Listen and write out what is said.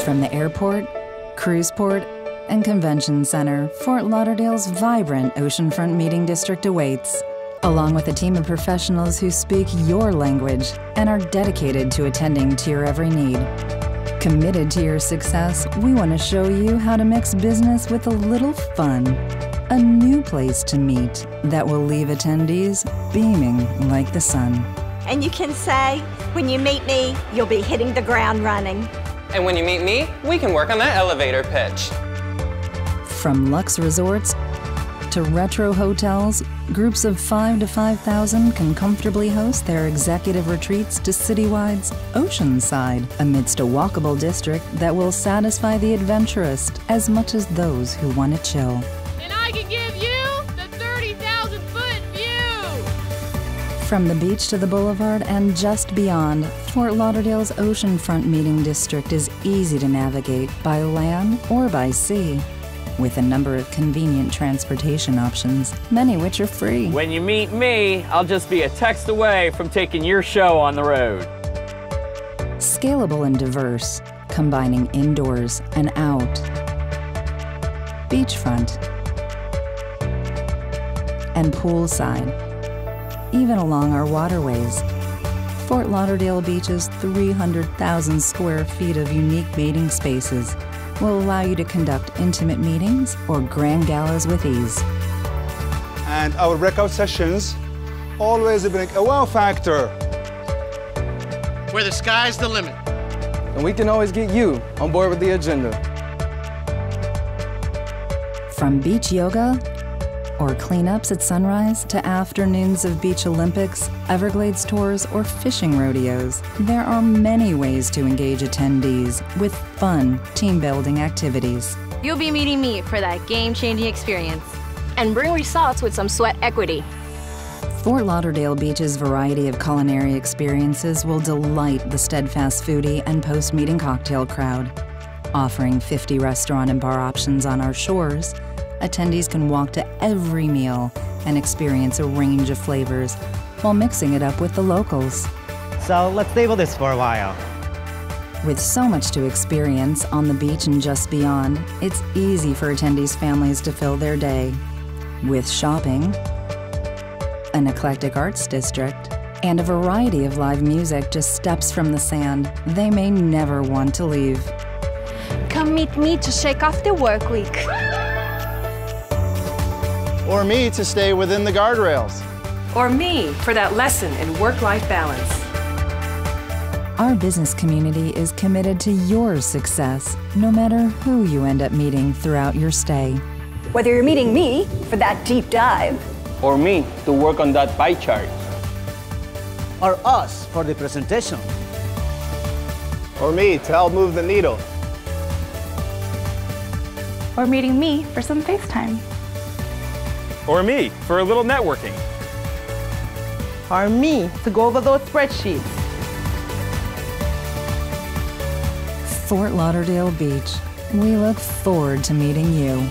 From the airport, cruise port, and convention center, Fort Lauderdale's vibrant oceanfront meeting district awaits, along with a team of professionals who speak your language and are dedicated to attending to your every need. Committed to your success, we want to show you how to mix business with a little fun. A new place to meet that will leave attendees beaming like the sun. And you can say, when you meet me, you'll be hitting the ground running. And when you meet me, we can work on that elevator pitch. From luxe resorts to retro hotels, groups of 5 to 5,000 can comfortably host their executive retreats to Citywide's Oceanside amidst a walkable district that will satisfy the adventurous as much as those who want to chill. From the beach to the boulevard and just beyond, Fort Lauderdale's oceanfront meeting district is easy to navigate by land or by sea with a number of convenient transportation options, many which are free. When you meet me, I'll just be a text away from taking your show on the road. Scalable and diverse, combining indoors and out. Beachfront and poolside, even along our waterways. Fort Lauderdale Beach's 300,000 square feet of unique mating spaces will allow you to conduct intimate meetings or grand galas with ease. And our breakout sessions always bring a wow factor. Where the sky's the limit. And we can always get you on board with the agenda. From beach yoga or cleanups at sunrise to afternoons of beach Olympics, Everglades tours, or fishing rodeos, there are many ways to engage attendees with fun team building activities. You'll be meeting me for that game changing experience. And bring results with some sweat equity. Fort Lauderdale Beach's variety of culinary experiences will delight the steadfast foodie and post meeting cocktail crowd. Offering 50 restaurant and bar options on our shores, attendees can walk to every meal and experience a range of flavors while mixing it up with the locals. So let's table this for a while. With so much to experience on the beach and just beyond, it's easy for attendees' families to fill their day with shopping, an eclectic arts district, and a variety of live music just steps from the sand they may never want to leave. Come meet me to shake off the work week. Or me to stay within the guardrails. Or me for that lesson in work-life balance. Our business community is committed to your success, no matter who you end up meeting throughout your stay. Whether you're meeting me for that deep dive, or me to work on that pie chart, or us for the presentation, or me to help move the needle, or meeting me for some FaceTime, or me for a little networking, or me to go over those spreadsheets. Fort Lauderdale Beach, we look forward to meeting you.